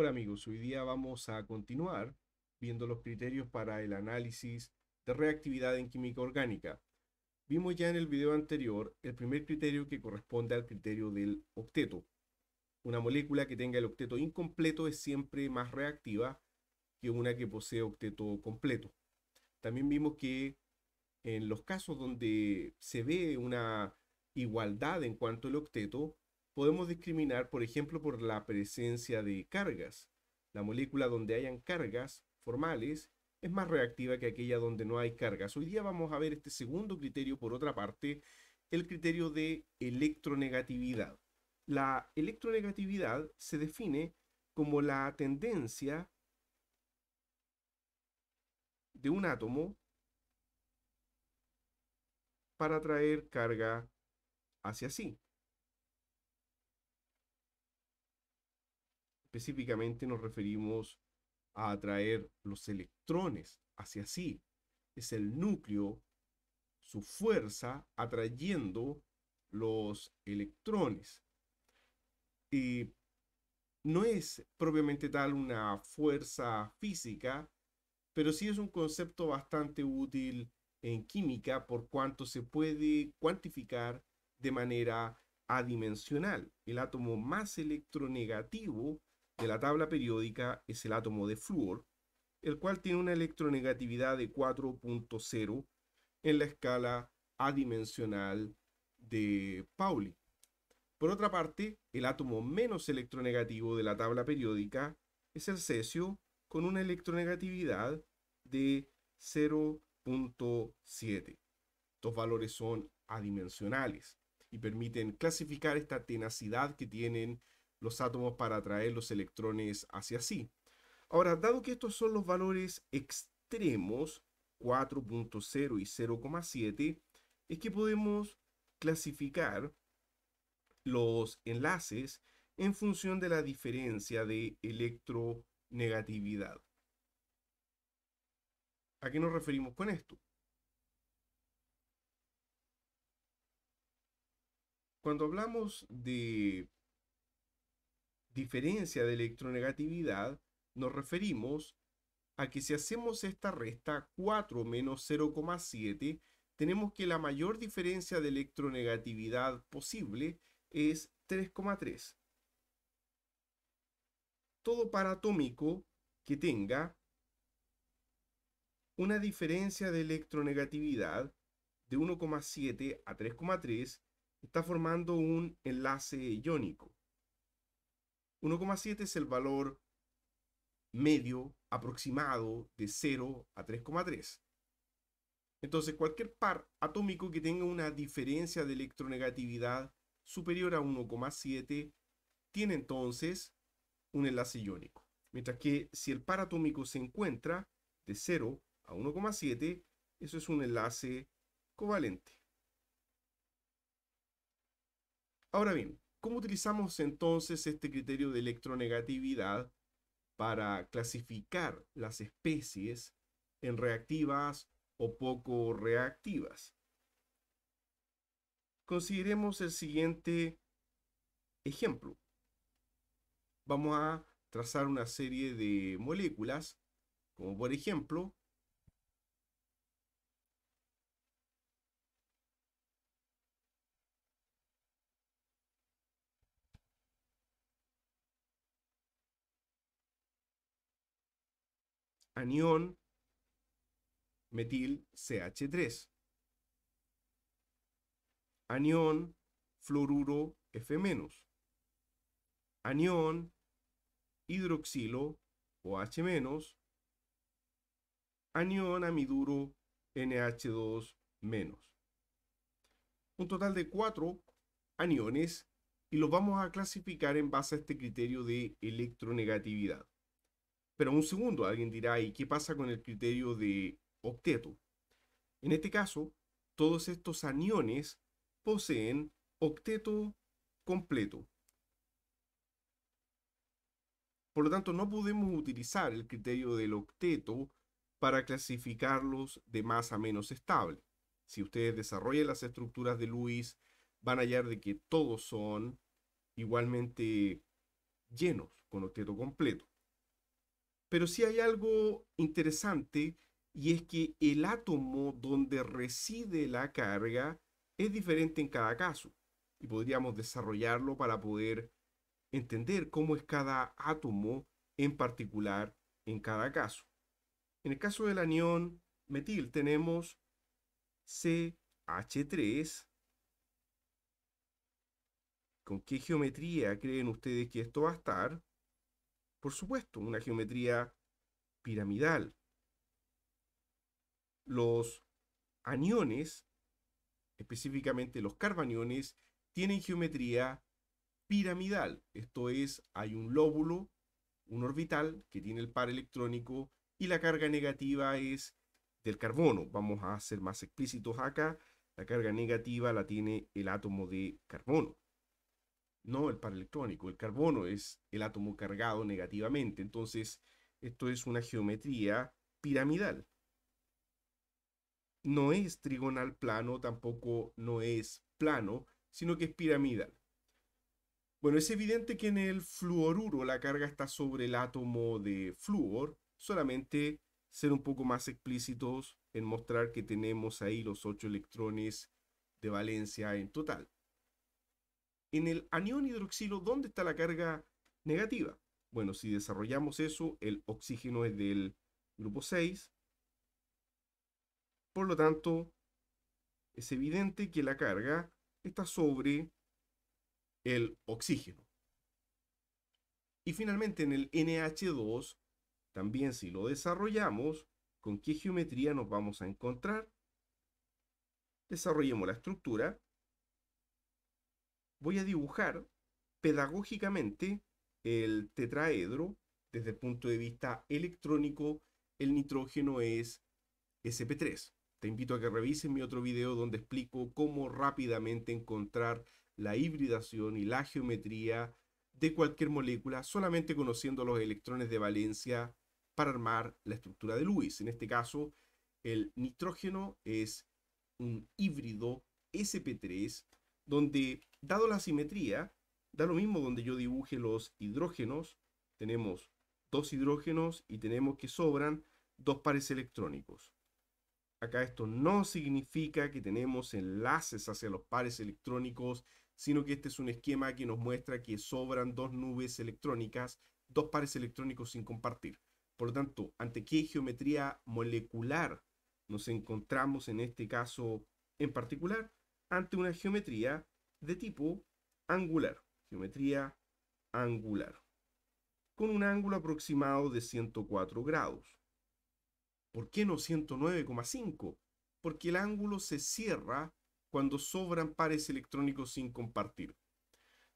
Hola amigos, hoy día vamos a continuar viendo los criterios para el análisis de reactividad en química orgánica. Vimos ya en el video anterior el primer criterio que corresponde al criterio del octeto. Una molécula que tenga el octeto incompleto es siempre más reactiva que una que posee octeto completo. También vimos que en los casos donde se ve una igualdad en cuanto al octeto, podemos discriminar, por ejemplo, por la presencia de cargas. La molécula donde hayan cargas formales es más reactiva que aquella donde no hay cargas. Hoy día vamos a ver este segundo criterio, por otra parte, el criterio de electronegatividad. La electronegatividad se define como la tendencia de un átomo para atraer carga hacia sí. Específicamente nos referimos a atraer los electrones hacia sí. Es el núcleo, su fuerza, atrayendo los electrones. Y no es propiamente tal una fuerza física, pero sí es un concepto bastante útil en química por cuanto se puede cuantificar de manera adimensional. El átomo más electronegativo de la tabla periódica es el átomo de flúor, el cual tiene una electronegatividad de 4.0 en la escala adimensional de Pauli. Por otra parte, el átomo menos electronegativo de la tabla periódica es el cesio con una electronegatividad de 0.7. Estos valores son adimensionales y permiten clasificar esta tenacidad que tienen los átomos para atraer los electrones hacia sí. Ahora, dado que estos son los valores extremos, 4.0 y 0,7, es que podemos clasificar los enlaces en función de la diferencia de electronegatividad. ¿A qué nos referimos con esto? Cuando hablamos de diferencia de electronegatividad, nos referimos a que si hacemos esta resta 4 menos 0,7, tenemos que la mayor diferencia de electronegatividad posible es 3,3. Todo paratómico que tenga una diferencia de electronegatividad de 1,7 a 3,3 está formando un enlace iónico. 1,7 es el valor medio aproximado de 0 a 3,3. Entonces, cualquier par atómico que tenga una diferencia de electronegatividad superior a 1,7 tiene entonces un enlace iónico. Mientras que si el par atómico se encuentra de 0 a 1,7, eso es un enlace covalente. Ahora bien, ¿Cómo utilizamos entonces este criterio de electronegatividad para clasificar las especies en reactivas o poco reactivas? Consideremos el siguiente ejemplo. Vamos a trazar una serie de moléculas, como por ejemplo anión metil CH3. Anión fluoruro F-. Anión hidroxilo OH-. Anión amiduro NH2-. Un total de cuatro aniones y los vamos a clasificar en base a este criterio de electronegatividad. Pero un segundo, alguien dirá, ¿y qué pasa con el criterio de octeto? En este caso, todos estos aniones poseen octeto completo. Por lo tanto, no podemos utilizar el criterio del octeto para clasificarlos de más a menos estable. Si ustedes desarrollan las estructuras de Lewis, van a hallar de que todos son igualmente llenos con octeto completo. Pero sí hay algo interesante y es que el átomo donde reside la carga es diferente en cada caso y podríamos desarrollarlo para poder entender cómo es cada átomo en particular en cada caso. En el caso del anión metil tenemos CH3. ¿Con qué geometría creen ustedes que esto va a estar? Por supuesto, una geometría piramidal. Los aniones, específicamente los carbaniones, tienen geometría piramidal. Esto es, hay un lóbulo, un orbital que tiene el par electrónico y la carga negativa es del carbono. Vamos a ser más explícitos acá. La carga negativa la tiene el átomo de carbono, no el par electrónico. El carbono es el átomo cargado negativamente. Entonces, esto es una geometría piramidal. No es trigonal plano, tampoco no es plano, sino que es piramidal. Bueno, es evidente que en el fluoruro la carga está sobre el átomo de flúor, solamente ser un poco más explícitos en mostrar que tenemos ahí los 8 electrones de valencia en total. En el anión hidroxilo, ¿dónde está la carga negativa? Bueno, si desarrollamos eso, el oxígeno es del grupo 6. Por lo tanto, es evidente que la carga está sobre el oxígeno. Y finalmente en el NH2, también si lo desarrollamos, ¿con qué geometría nos vamos a encontrar? Desarrollemos la estructura. Voy a dibujar pedagógicamente el tetraedro desde el punto de vista electrónico. El nitrógeno es sp3. Te invito a que revises mi otro video donde explico cómo rápidamente encontrar la hibridación y la geometría de cualquier molécula solamente conociendo los electrones de valencia para armar la estructura de Lewis. En este caso, el nitrógeno es un híbrido sp3 donde, dado la simetría, da lo mismo donde yo dibuje los hidrógenos, tenemos dos hidrógenos y tenemos que sobran dos pares electrónicos. Acá esto no significa que tenemos enlaces hacia los pares electrónicos, sino que este es un esquema que nos muestra que sobran dos nubes electrónicas, dos pares electrónicos sin compartir. Por lo tanto, ¿ante qué geometría molecular nos encontramos en este caso en particular? Ante una geometría de tipo angular, geometría angular, con un ángulo aproximado de 104 grados. ¿Por qué no 109,5? Porque el ángulo se cierra cuando sobran pares electrónicos sin compartir.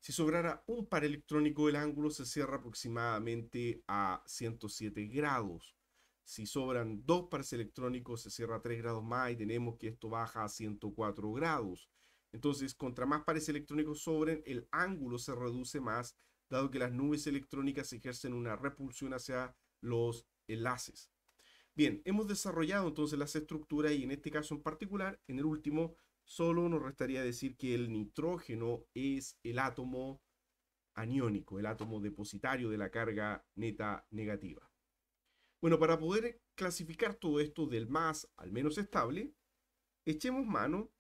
Si sobrara un par electrónico, el ángulo se cierra aproximadamente a 107 grados. Si sobran dos pares electrónicos, se cierra a 3 grados más y tenemos que esto baja a 104 grados. Entonces, contra más pares electrónicos sobren, el ángulo se reduce más, dado que las nubes electrónicas ejercen una repulsión hacia los enlaces. Bien, hemos desarrollado entonces las estructuras y en este caso en particular, en el último, solo nos restaría decir que el nitrógeno es el átomo aniónico, el átomo depositario de la carga neta negativa. Bueno, para poder clasificar todo esto del más al menos estable, echemos mano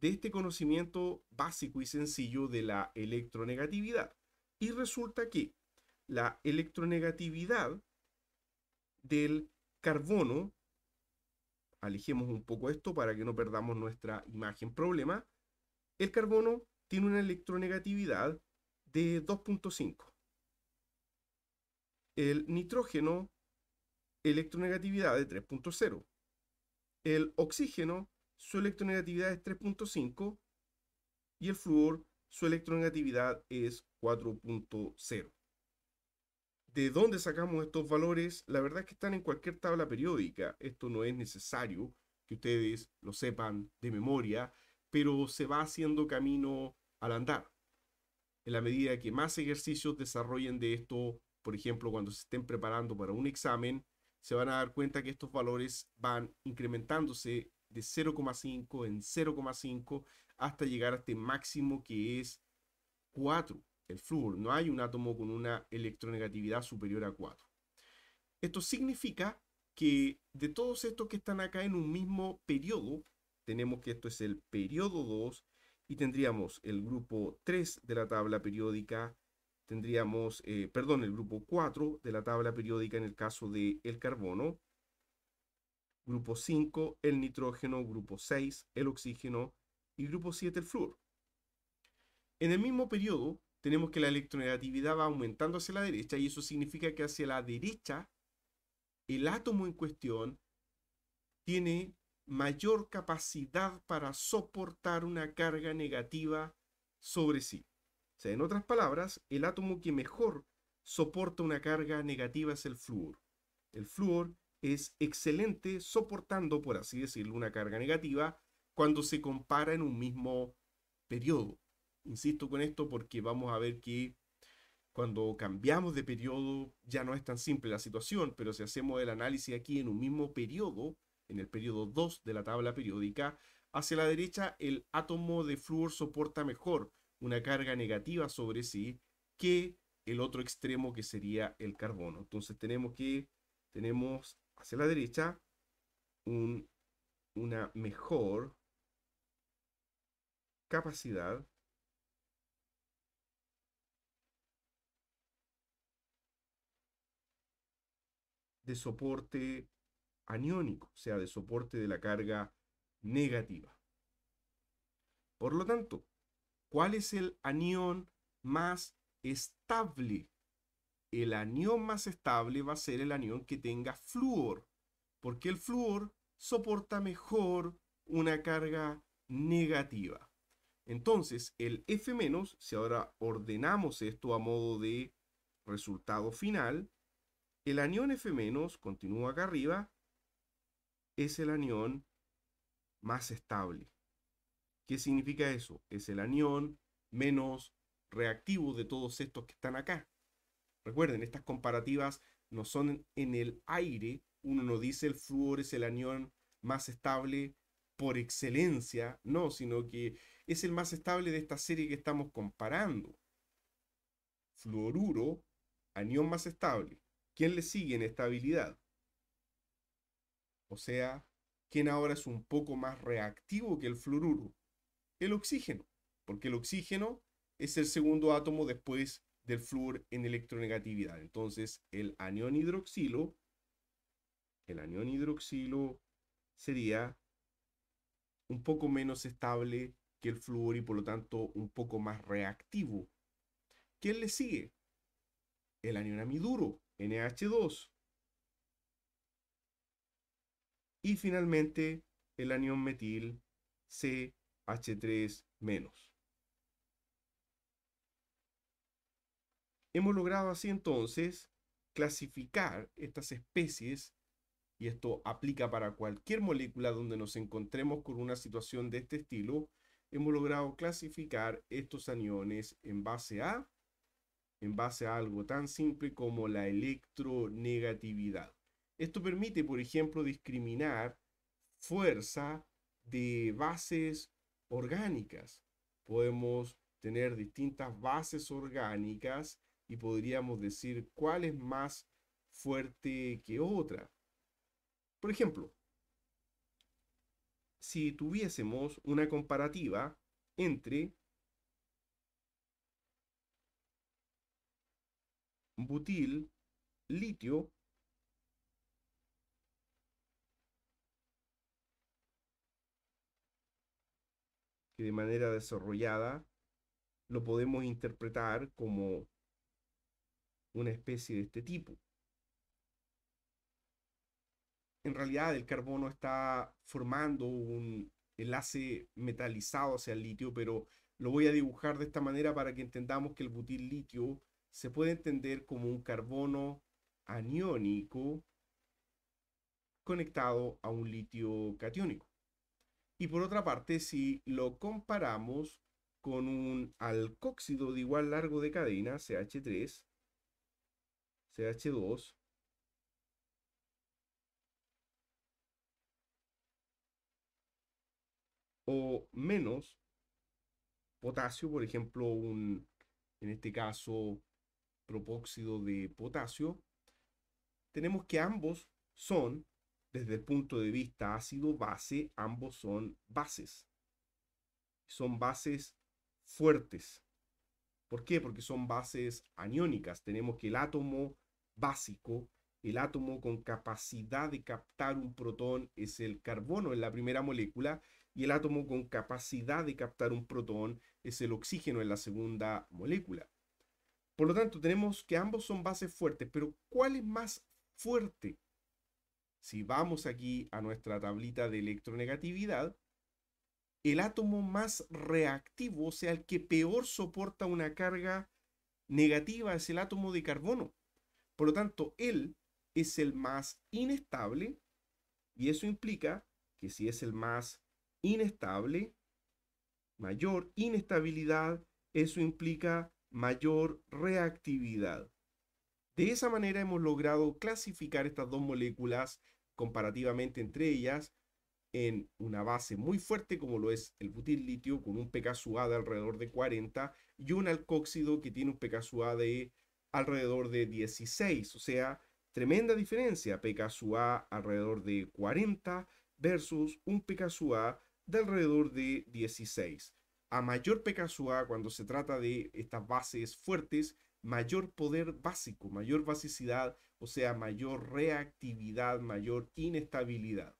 de este conocimiento básico y sencillo de la electronegatividad. Y resulta que la electronegatividad del carbono, alejemos un poco esto para que no perdamos nuestra imagen problema, el carbono tiene una electronegatividad de 2.5. El nitrógeno, electronegatividad de 3.0. El oxígeno, su electronegatividad es 3.5. Y el flúor, su electronegatividad es 4.0. ¿De dónde sacamos estos valores? La verdad es que están en cualquier tabla periódica. Esto no es necesario que ustedes lo sepan de memoria, pero se va haciendo camino al andar. En la medida que más ejercicios desarrollen de esto, por ejemplo, cuando se estén preparando para un examen, se van a dar cuenta que estos valores van incrementándose de 0,5 en 0,5 hasta llegar a este máximo que es 4 el flúor. No hay un átomo con una electronegatividad superior a 4. Esto significa que de todos estos que están acá en un mismo periodo, tenemos que esto es el periodo 2 y tendríamos el grupo 3 de la tabla periódica, tendríamos, eh, perdón, el grupo 4 de la tabla periódica en el caso del el carbono, grupo 5 el nitrógeno, grupo 6 el oxígeno y grupo 7 el flúor. En el mismo periodo tenemos que la electronegatividad va aumentando hacia la derecha y eso significa que hacia la derecha el átomo en cuestión tiene mayor capacidad para soportar una carga negativa sobre sí. En otras palabras, el átomo que mejor soporta una carga negativa es el flúor. El flúor es excelente soportando, por así decirlo, una carga negativa cuando se compara en un mismo periodo. Insisto con esto porque vamos a ver que cuando cambiamos de periodo ya no es tan simple la situación, pero si hacemos el análisis aquí en un mismo periodo, en el periodo 2 de la tabla periódica, hacia la derecha el átomo de flúor soporta mejor una carga negativa sobre sí que el otro extremo que sería el carbono. Entonces tenemos que, tenemos hacia la derecha un, una mejor capacidad de soporte aniónico, o sea, de soporte de la carga negativa. Por lo tanto, ¿cuál es el anión más estable? El anión más estable va a ser el anión que tenga flúor, porque el flúor soporta mejor una carga negativa. Entonces, el F-, si ahora ordenamos esto a modo de resultado final, el anión F-, continúa acá arriba, es el anión más estable. ¿Qué significa eso? Es el anión menos reactivo de todos estos que están acá. Recuerden, estas comparativas no son en el aire. Uno no dice el flúor es el anión más estable por excelencia, no, sino que es el más estable de esta serie que estamos comparando. Fluoruro, anión más estable. ¿Quién le sigue en estabilidad? O sea, ¿quién ahora es un poco más reactivo que el fluoruro? El oxígeno, porque el oxígeno es el segundo átomo después del flúor en electronegatividad. Entonces, el anión hidroxilo, el anión hidroxilo sería un poco menos estable que el flúor y por lo tanto un poco más reactivo. ¿Quién le sigue? El anión amiduro, NH2. Y finalmente el anión metil CH3 Hemos logrado así entonces clasificar estas especies, y esto aplica para cualquier molécula donde nos encontremos con una situación de este estilo, hemos logrado clasificar estos aniones en base a en base a algo tan simple como la electronegatividad. Esto permite, por ejemplo, discriminar fuerza de bases orgánicas. Podemos tener distintas bases orgánicas y podríamos decir cuál es más fuerte que otra. Por ejemplo, si tuviésemos una comparativa entre butil, litio, que de manera desarrollada lo podemos interpretar como una especie de este tipo. En realidad el carbono está formando un enlace metalizado hacia el litio, pero lo voy a dibujar de esta manera para que entendamos que el butil litio se puede entender como un carbono aniónico conectado a un litio catiónico. Y por otra parte, si lo comparamos con un alcóxido de igual largo de cadena, CH3, CH2, o menos potasio, por ejemplo, un, en este caso, propóxido de potasio, tenemos que ambos son, desde el punto de vista ácido-base, ambos son bases. Son bases fuertes. ¿Por qué? Porque son bases aniónicas. Tenemos que el átomo básico, el átomo con capacidad de captar un protón es el carbono en la primera molécula y el átomo con capacidad de captar un protón es el oxígeno en la segunda molécula. Por lo tanto, tenemos que ambos son bases fuertes, pero ¿cuál es más fuerte? Si vamos aquí a nuestra tablita de electronegatividad, el átomo más reactivo, o sea, el que peor soporta una carga negativa, es el átomo de carbono. Por lo tanto, él es el más inestable y eso implica que si es el más inestable, mayor inestabilidad, eso implica mayor reactividad. De esa manera hemos logrado clasificar estas dos moléculas comparativamente entre ellas en una base muy fuerte como lo es el butil litio con un pKa de alrededor de 40 y un alcóxido que tiene un pKa de alrededor de 16, o sea, tremenda diferencia, pKa alrededor de 40 versus un pKa de alrededor de 16. A mayor pKa cuando se trata de estas bases fuertes, mayor poder básico, mayor basicidad, o sea, mayor reactividad, mayor inestabilidad.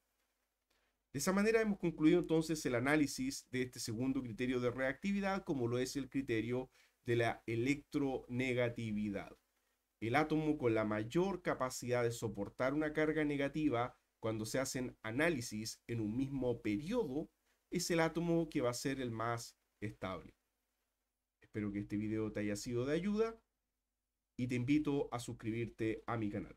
De esa manera hemos concluido entonces el análisis de este segundo criterio de reactividad, como lo es el criterio de la electronegatividad. El átomo con la mayor capacidad de soportar una carga negativa cuando se hacen análisis en un mismo periodo es el átomo que va a ser el más estable. Espero que este video te haya sido de ayuda y te invito a suscribirte a mi canal.